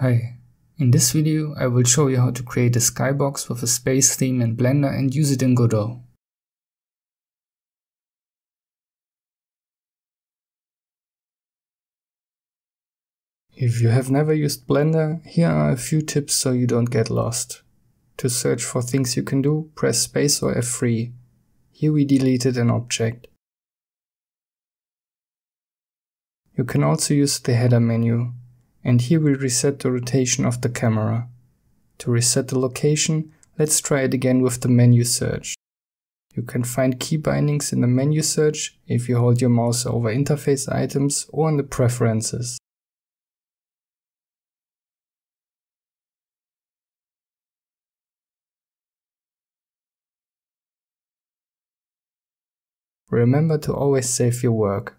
Hi, in this video I will show you how to create a skybox with a space theme in Blender and use it in Godot. If you have never used Blender, here are a few tips so you don't get lost. To search for things you can do, press space or F3. Here we deleted an object. You can also use the header menu, and here we reset the rotation of the camera. To reset the location, let's try it again with the menu search. You can find key bindings in the menu search if you hold your mouse over interface items or in the preferences. Remember to always save your work.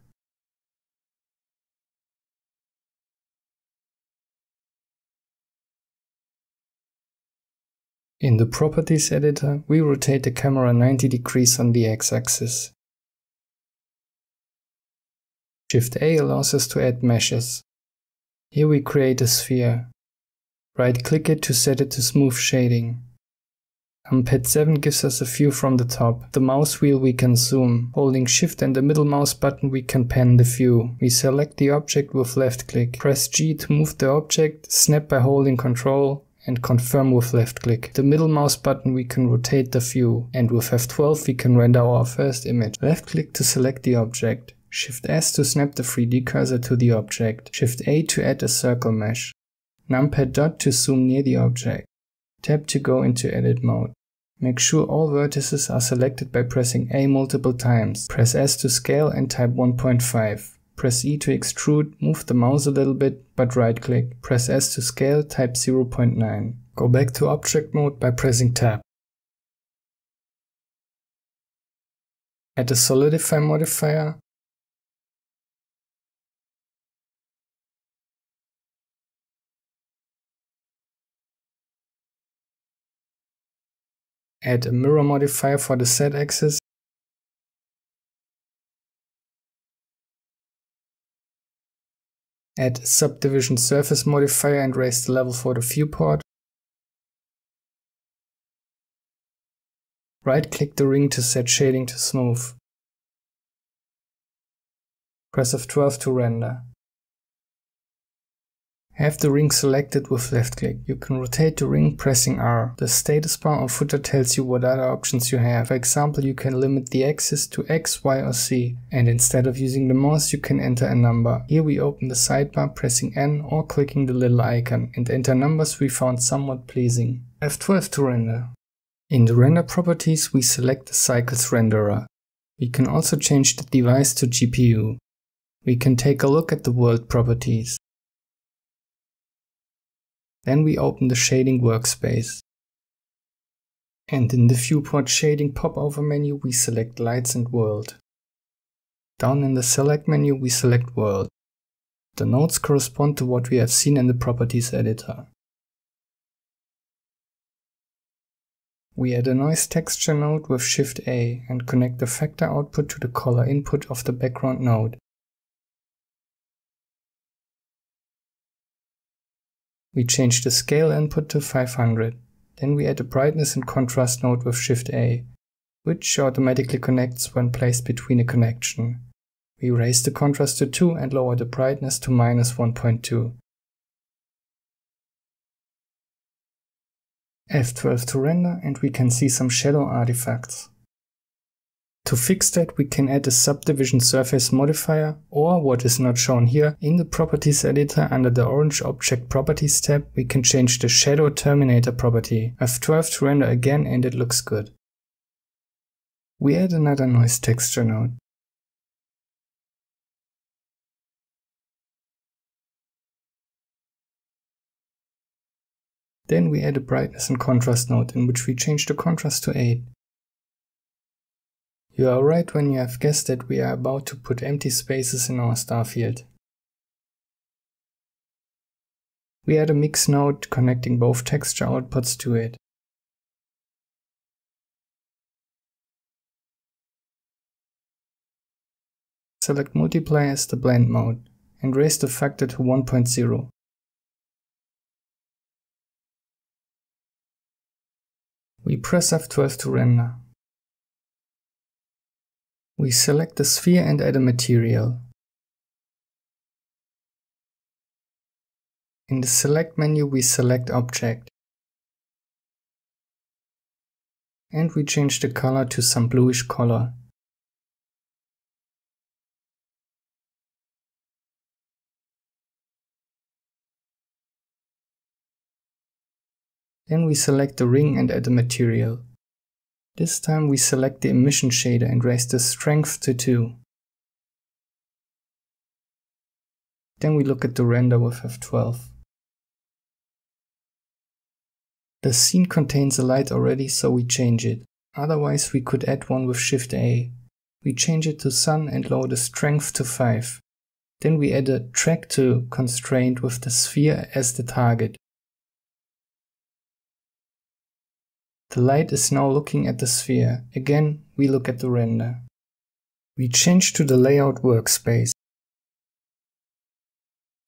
In the Properties editor, we rotate the camera 90 degrees on the x-axis. Shift-A allows us to add meshes. Here we create a sphere. Right-click it to set it to smooth shading. Numpad 7 gives us a view from the top. The mouse wheel we can zoom. Holding shift and the middle mouse button we can pan the view. We select the object with left click. Press G to move the object, snap by holding control, and confirm with left click. The middle mouse button we can rotate the view and with F12 we can render our first image. Left click to select the object. Shift S to snap the 3D cursor to the object. Shift A to add a circle mesh. Numpad dot to zoom near the object. Tab to go into edit mode. Make sure all vertices are selected by pressing A multiple times. Press S to scale and type 1.5. Press E to extrude, move the mouse a little bit, but right click. Press S to scale, type 0.9. Go back to object mode by pressing tab. Add a solidify modifier. Add a mirror modifier for the Z axis Add subdivision surface modifier and raise the level for the viewport. Right click the ring to set shading to smooth. Press F12 to render. Have the ring selected with left click. You can rotate the ring pressing R. The status bar or footer tells you what other options you have. For example, you can limit the axis to X, Y or Z. And instead of using the mouse, you can enter a number. Here we open the sidebar pressing N or clicking the little icon and enter numbers we found somewhat pleasing. F12 to render. In the render properties, we select the cycles renderer. We can also change the device to GPU. We can take a look at the world properties. Then we open the shading workspace. And in the viewport shading popover menu we select lights and world. Down in the select menu we select world. The nodes correspond to what we have seen in the properties editor. We add a noise texture node with Shift A and connect the factor output to the color input of the background node. We change the scale input to 500. Then we add a brightness and contrast node with Shift A, which automatically connects when placed between a connection. We raise the contrast to 2 and lower the brightness to minus 1.2. F12 to render and we can see some shadow artifacts. To fix that, we can add a subdivision surface modifier, or what is not shown here, in the properties editor under the orange object properties tab, we can change the shadow terminator property. F12 to render again and it looks good. We add another noise texture node. Then we add a brightness and contrast node in which we change the contrast to 8. You are right when you have guessed that we are about to put empty spaces in our star field. We add a mix node connecting both texture outputs to it. Select multiply as the blend mode and raise the factor to 1.0. We press F12 to render. We select the sphere and add a material. In the Select menu we select Object. And we change the color to some bluish color. Then we select the ring and add a material. This time we select the emission shader and raise the strength to 2. Then we look at the render with F12. The scene contains a light already, so we change it. Otherwise we could add one with Shift A. We change it to Sun and lower the strength to 5. Then we add a track to constraint with the sphere as the target. The light is now looking at the sphere. Again, we look at the render. We change to the layout workspace.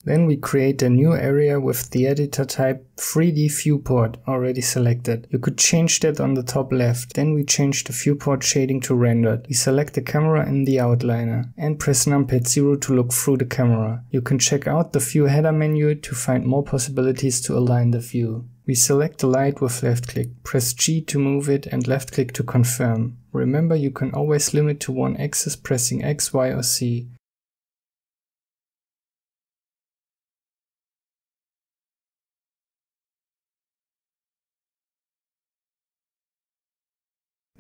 Then we create a new area with the editor type 3D viewport already selected. You could change that on the top left. Then we change the viewport shading to rendered. We select the camera in the outliner and press numpad 0 to look through the camera. You can check out the view header menu to find more possibilities to align the view. We select the light with left click, press G to move it and left click to confirm. Remember you can always limit to one axis pressing X, Y or Z.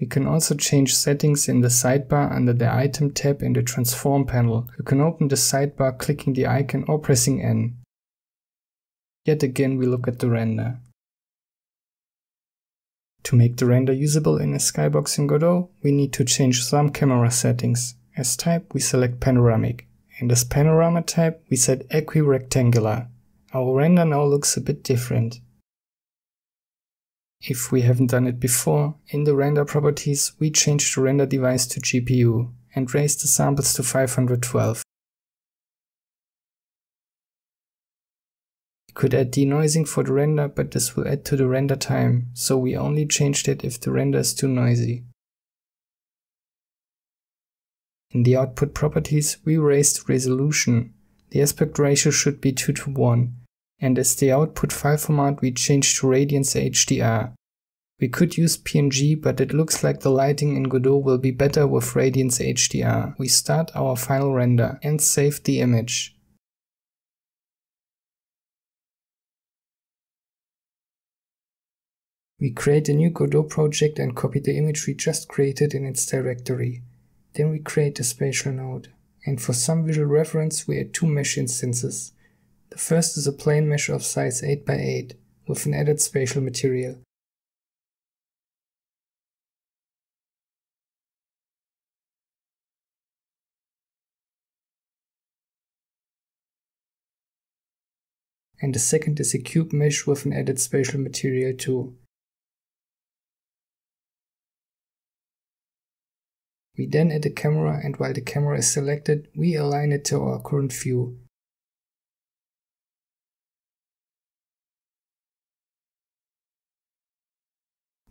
We can also change settings in the sidebar under the Item tab in the Transform panel. You can open the sidebar clicking the icon or pressing N. Yet again we look at the render. To make the render usable in a skybox in Godot, we need to change some camera settings. As type, we select panoramic. And as panorama type, we set equirectangular. Our render now looks a bit different. If we haven't done it before, in the render properties we change the render device to GPU and raise the samples to 512. We could add denoising for the render, but this will add to the render time, so we only changed it if the render is too noisy. In the output properties, we raised resolution. The aspect ratio should be 2 to 1, and as the output file format we changed to Radiance HDR. We could use PNG, but it looks like the lighting in Godot will be better with Radiance HDR. We start our final render and save the image. We create a new Godot project and copy the image we just created in its directory. Then we create a spatial node. And for some visual reference we add two mesh instances. The first is a plane mesh of size 8x8 with an added spatial material. And the second is a cube mesh with an added spatial material too. We then add a camera and while the camera is selected, we align it to our current view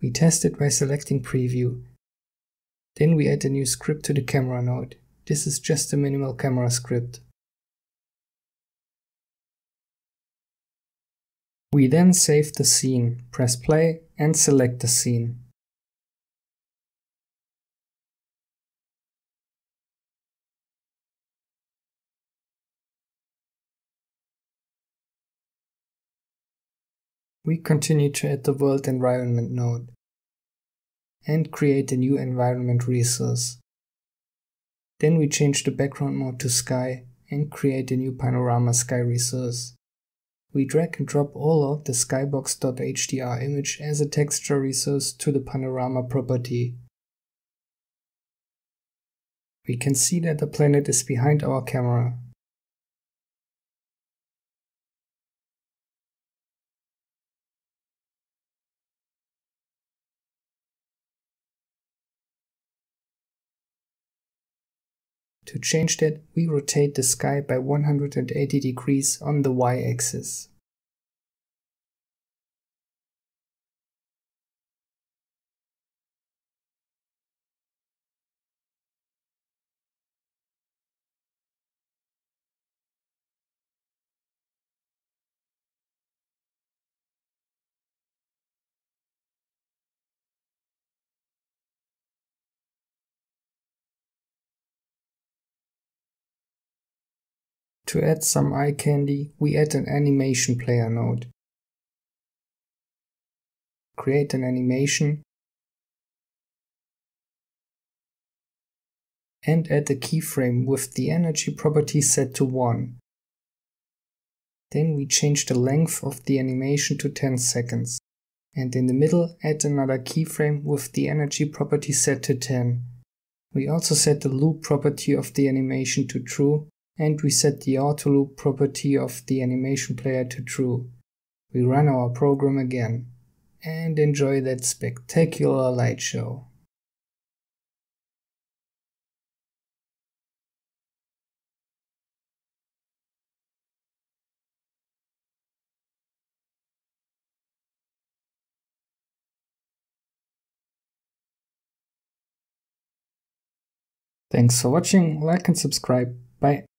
We test it by selecting preview. Then we add a new script to the camera node. This is just a minimal camera script. We then save the scene, press play and select the scene. We continue to add the world environment node and create a new environment resource. Then we change the background mode to sky and create a new panorama sky resource. We drag and drop all of the skybox.hdr image as a texture resource to the panorama property. We can see that the planet is behind our camera To change that, we rotate the sky by 180 degrees on the y-axis. To add some eye candy, we add an animation player node. Create an animation and add a keyframe with the energy property set to 1. Then we change the length of the animation to 10 seconds. And in the middle add another keyframe with the energy property set to 10. We also set the loop property of the animation to true and we set the auto loop property of the animation player to true. We run our program again and enjoy that spectacular light show. Thanks for watching, like and subscribe. Bye.